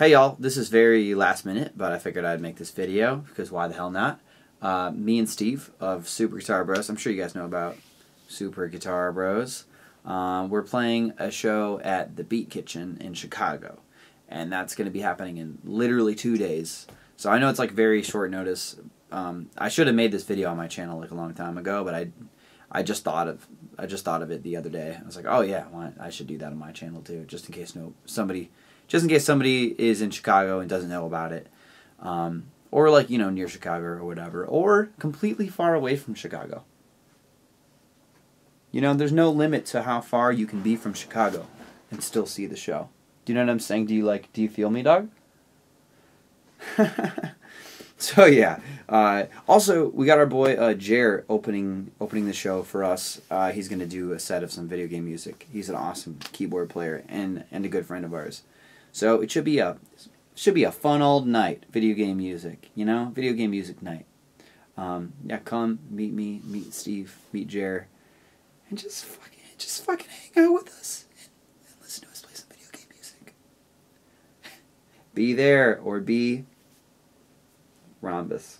Hey y'all, this is very last minute, but I figured I'd make this video because why the hell not? Uh, me and Steve of Super Guitar Bros. I'm sure you guys know about Super Guitar Bros. Um, we're playing a show at the Beat Kitchen in Chicago, and that's going to be happening in literally two days. So I know it's like very short notice. Um, I should have made this video on my channel like a long time ago, but I, I just thought of I just thought of it the other day. I was like, oh yeah, why, I should do that on my channel too, just in case no somebody just in case somebody is in Chicago and doesn't know about it, um, or like you know near Chicago or whatever, or completely far away from Chicago. You know, there's no limit to how far you can be from Chicago and still see the show. Do you know what I'm saying? Do you like? Do you feel me, dog? so yeah. Uh, also, we got our boy uh, Jer opening opening the show for us. Uh, he's gonna do a set of some video game music. He's an awesome keyboard player and and a good friend of ours. So it should be a should be a fun old night. Video game music, you know, video game music night. Um, yeah, come meet me, meet Steve, meet Jer, and just fucking just fucking hang out with us and, and listen to us play some video game music. be there or be rhombus.